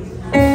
Thank you.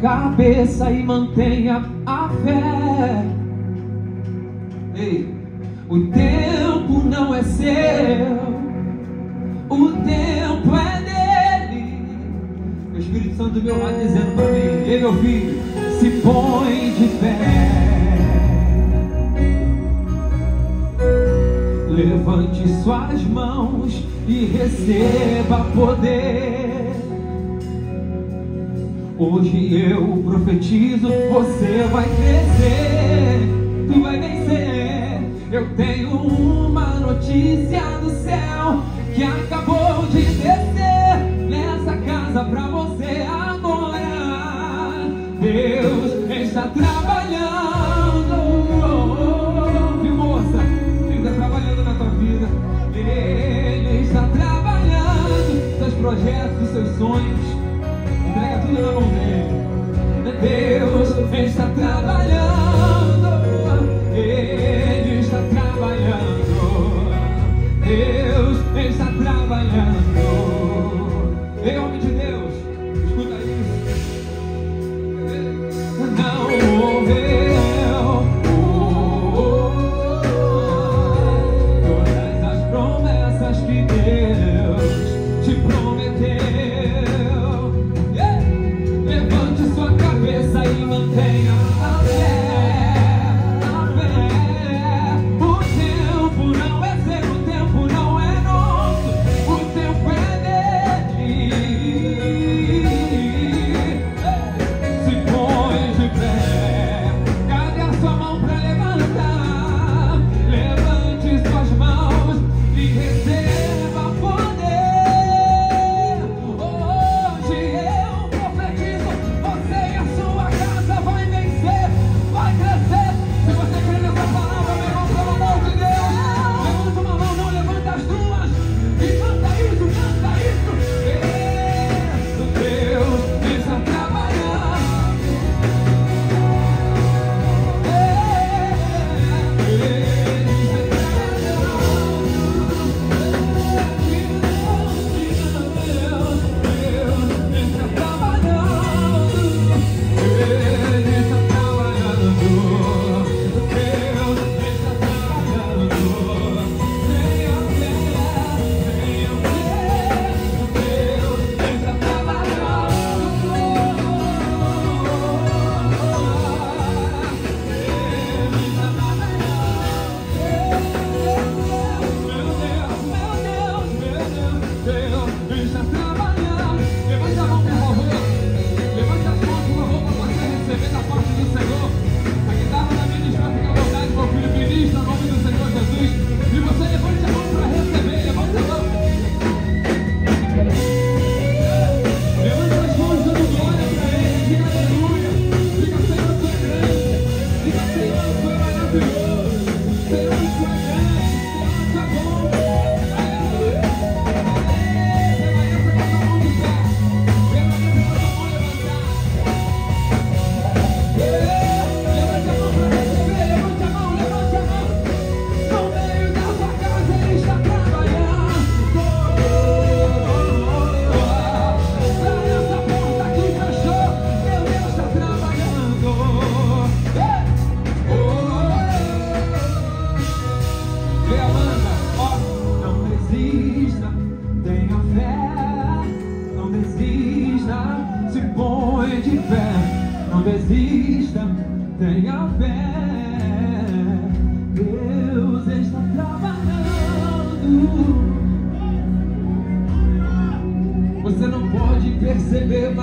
Cabeça e mantenha a fé. Ei, o tempo não é seu, o tempo é dele. O Espírito Santo meu vai dizendo para mim: Ei, meu filho, se põe de pé. Levante suas mãos e receba poder. Hoje eu profetizo, você vai crescer, tu vai vencer. Eu tenho uma notícia do céu que acabou de descer nessa casa pra você agora. Deus está trabalhando. Projetos, seus sonhos. Entrega tudo na mão dele. Deus está trabalhando.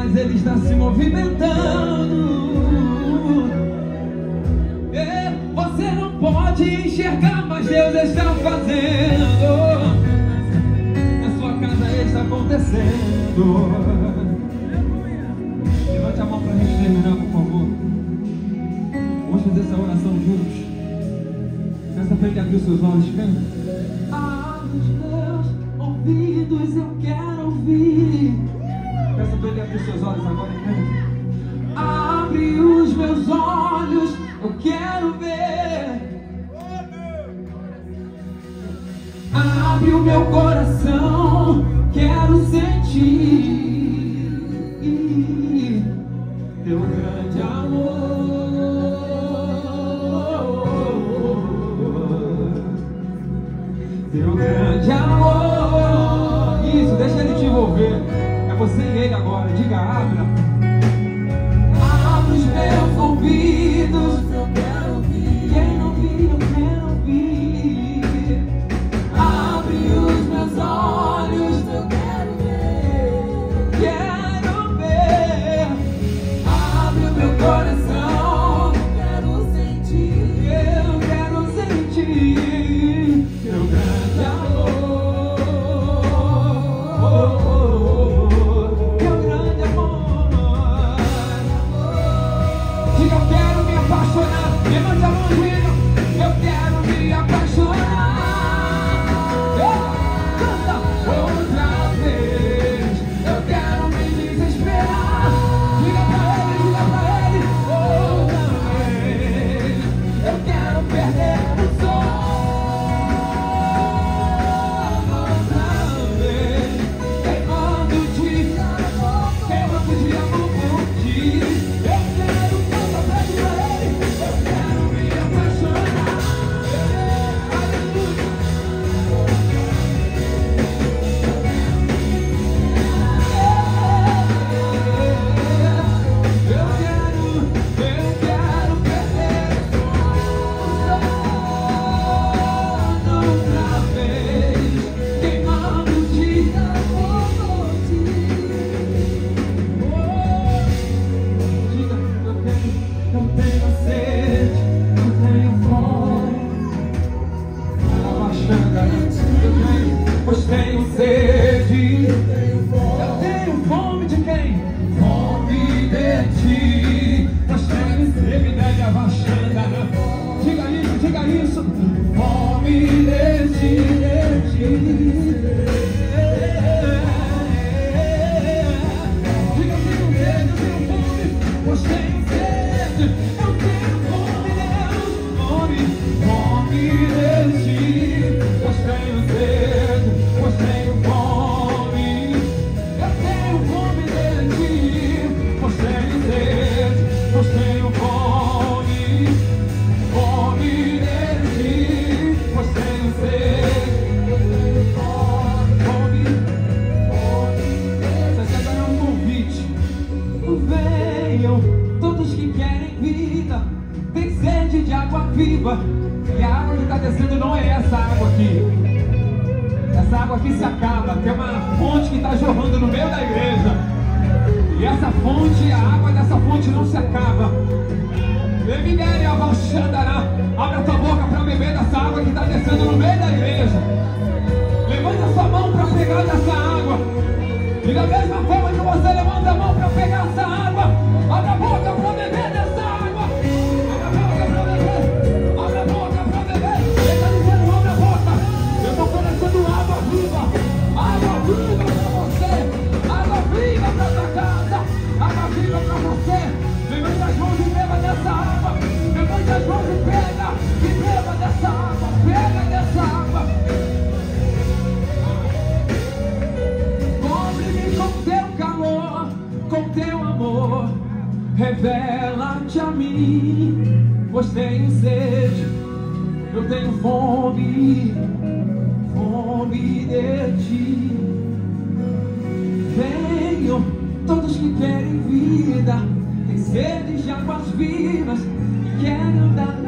mas ele está se movimentando. É, você não pode enxergar, mas Deus está fazendo. Na sua casa está acontecendo. Levante a mão para a gente terminar, por favor. Vamos fazer essa oração juntos. Começa a frente abrir os seus olhos, canta. Ah, os meus ouvidos eu quero ouvir. Abrir seus olhos agora. Abre os meus olhos, eu quero ver. Abre o meu coração, quero sentir você e ele agora. Diga, abra. Diga isso, diga isso. Fome de ti, tem sede de água viva. E a água que está descendo não é essa água aqui. Essa água aqui se acaba. Tem uma fonte que está jorrando no meio da igreja. E essa fonte, a água dessa fonte não se acaba. Abaixandará. Abra tua boca para beber dessa água que está descendo no meio da igreja. Levante a sua mão para pegar dessa água. E da mesma forma que você levanta a mão para pegar essa água, pois tenho sede, eu tenho fome, fome de ti. Venham todos que querem vida, têm sede de águas vivas, e querem andar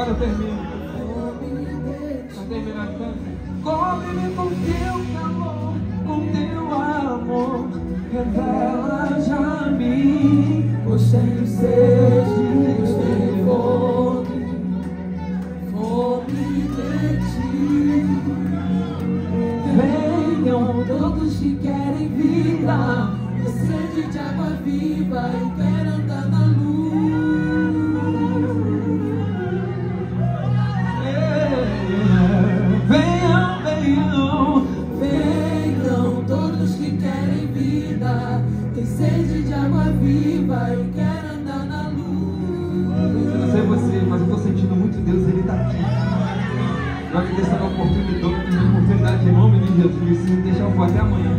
Agora eu termino. Está terminando. Cobre-me com teu calor, com teu amor. Revela-te a mim, você seja Deus teu fome. Fome de ti. Venham, todos que querem vida. Sede de água viva e querem andar na luz. de Deus, Ele está aqui. Eu agradeça a oportunidade, oportunidade em nome de Jesus. Se deixar, eu vou até amanhã.